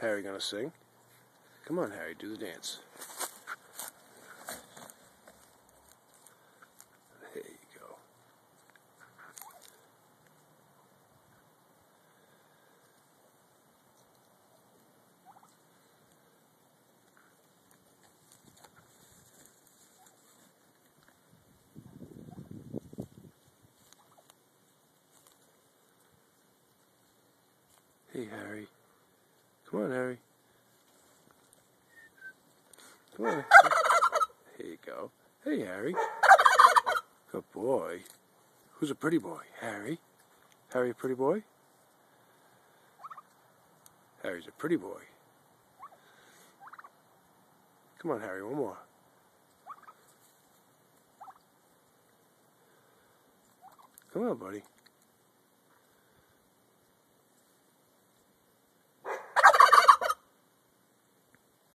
Harry gonna sing? Come on, Harry, do the dance. There you go. Hey, Harry. Come on, Harry. Come on. Here you go. Hey, Harry. Good boy. Who's a pretty boy? Harry? Harry a pretty boy? Harry's a pretty boy. Come on, Harry, one more. Come on, buddy.